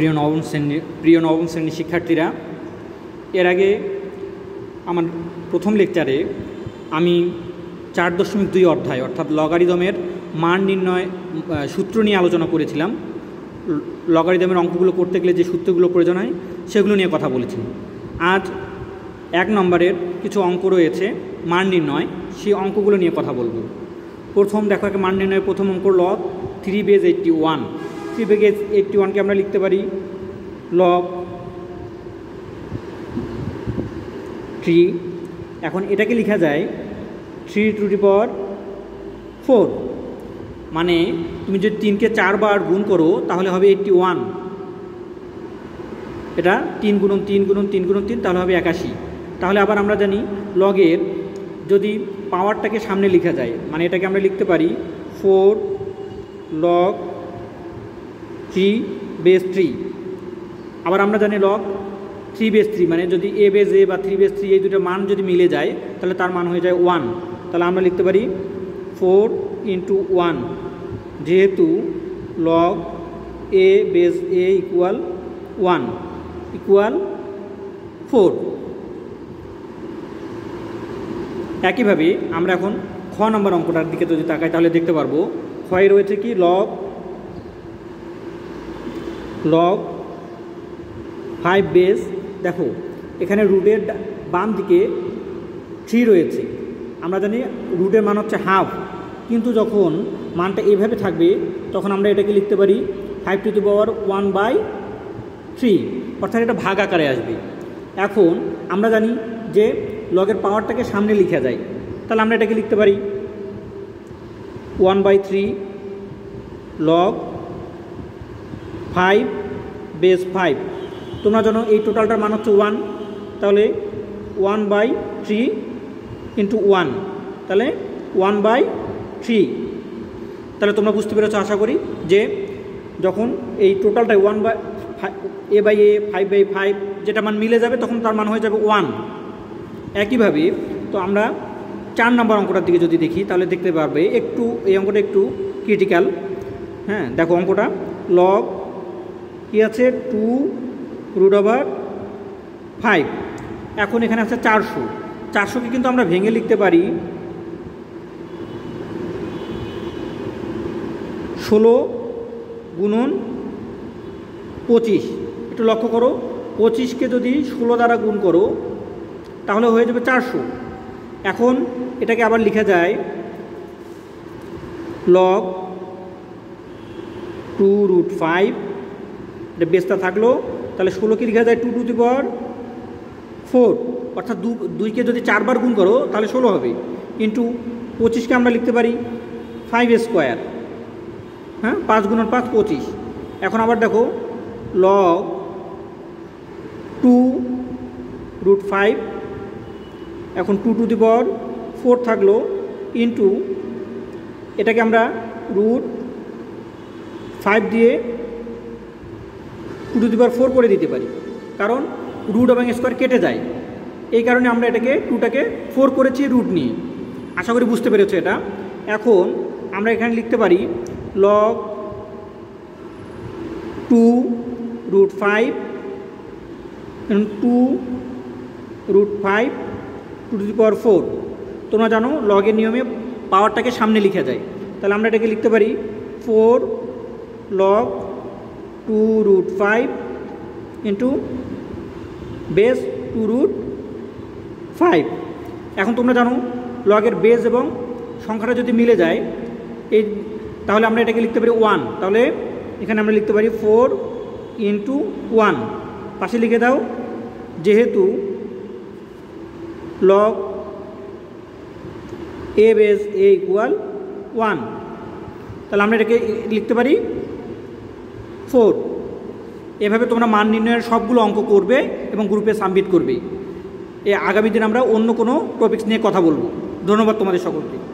প্রিয় নবম শ্রেণি, প্রিয় নবম শ্রেণির শিক্ষার্থীরা, এর আগে আমার প্রথম লেকচারে আমি চার দশমিক দুই অধ্যায়, অর্থাৎ লগারিদমের মান নির্ণয় সূত্র নিয়ে আলোচনা করেছিলাম। ল- লগারিদমের অঙ্কগুলো করতে গেলে যে সূত্রগুলো প্রয়োজন হয়, সেগুলো নিয়ে কথা বলেছি। আজ এক নম্বরের কিছু অঙ্ক রয়েছে, মান নির্ণয়, সেই অঙ্কগুলো নিয়ে কথা বলব। প্রথম দেখো একটা মান নির্ণয়ের প্রথম অঙ্ক log three base eighty one three base eighty ওয়ানকে আমরা লিখতে পারি লগ থ্রি এখন এটাকে লেখা যায় থ্রি টু দি ফোর মানে তুমি যদি তিনকে চারবার গুণ করো, তাহলে হবে এইটটি ওয়ান এটা তিন গুণন তিন গুণন তিন গুণন তিন, তাহলে হবে একাশি। তাহলে আবার আমরা জানি লগের যদি পাওয়ারটাকে সামনে লেখা যায় মানে এটাকে আমরা লিখতে পারি four log three base three. আবার আমরা জানি লগ থ্রি বেস থ্রি মানে যদি এ বেস এ বা থ্রি বেস থ্রি এই দুটো মান যদি মিলে যায়, তাহলে তার মান হয়ে যায় ওয়ান তাহলে আমরা লিখতে পারি ফোর ইন্টু ওয়ান যেহেতু log a base a equal one equal four একইভাবে আমরা এখন খ নম্বর অঙ্কটার দিকে যদি তাকাই, তাহলে দেখতে পারব, ক্ষয়ে রয়েছে কি? লগ লগ ফাইভ বেস দেখো, এখানে রুটের বাম দিকে থ্রি রয়েছে। আমরা জানি রুটের মান হচ্ছে হাফ কিন্তু যখন মানটা এভাবে থাকবে, তখন আমরা এটাকে লিখতে পারি five to the power one by three অর্থাৎ এটা ভাগ আকারে আসবে। এখন আমরা জানি যে লগের পাওয়ারটাকে সামনে লিখা যায়, তাহলে আমরা এটাকে লিখতে পারি one by three log five base five তোমরা জানো এই টোটালটার মান হচ্ছে ওয়ান তাহলে one by three into one তাহলে ওয়ান বাই থ্রি তাহলে তোমরা বুঝতে পেরেছ, আশা করি, যে যখন এই টোটালটাই one by a by a five by five যেটা মান মিলে যাবে, তখন তার মান হয়ে যাবে ওয়ান একইভাবে, তো আমরা চার নম্বর অঙ্কটার দিকে যদি দেখি, তাহলে দেখতে পারবে, একটু, এই অঙ্কটা একটু ক্রিটিক্যাল হ্যাঁ দেখো অঙ্কটা। লগ কি আছে? টু রুট ওভার ফাইভ এখন এখানে আছে চারশো। চারশোকে কিন্তু আমরা ভেঙে লিখতে পারি ষোলো গুণন পঁচিশ। একটু লক্ষ্য করো, পঁচিশকে যদি ষোলো দ্বারা গুণ করো, তাহলে হয়ে যাবে চারশো। এখন এটাকে আবার লেখা যায় লগ টু রুট ফাইভ এটা বেসটা থাকল তাহলে ষোলোকে লেখা যায়? Two to the power four অর্থাৎ দু, দুইকে যদি চারবার গুণ করো, তাহলে ষোলো হবে। ইন্টু পঁচিশকে আমরা লিখতে পারি ফাইভ স্কোয়ার হ্যাঁ? পাঁচ গুণন পাঁচ, পঁচিশ। এখন আবার দেখো লগ টু রুট ফাইভ এখন two to the power four থাকল ইন্টু এটাকে আমরা রুট ফাইভ দিয়ে টু টু পাওয়ার ফোর করে দিতে পারি। কারণ রুট এবং স্কোয়ার কেটে যায়। এই কারণে আমরা এটাকে টুটাকে ফোর করেছি রুট নিয়ে। আশা করি বুঝতে পেরেছ এটা। এখন আমরা এখানে লিখতে পারি log two root five two root five two to power four তোমরা জানো লগের নিয়মে পাওয়ারটাকে সামনে লিখা যায়। তাহলে আমরা এটাকে লিখতে পারি four log two root five into base two root five এখন তোমরা জানো লগের বেস এবং সংখ্যাটা যদি মিলে যায়, এই তাহলে আমরা এটাকে লিখতে পারি ওয়ান তাহলে এখানে আমরা লিখতে পারি ফোর ইন্টু ওয়ান পাশে লিখে দাও, যেহেতু log a base a equal one তাহলে আমরা এটাকে লিখতে পারি ফোর এভাবে তোমরা মান নির্ণয়ের সবগুলো অঙ্ক করবে এবং গ্রুপে সাবমিট করবে। এ আগামী দিন আমরা অন্য কোনো টপিক্স নিয়ে কথা বলব। ধন্যবাদ তোমাদের সকলকে।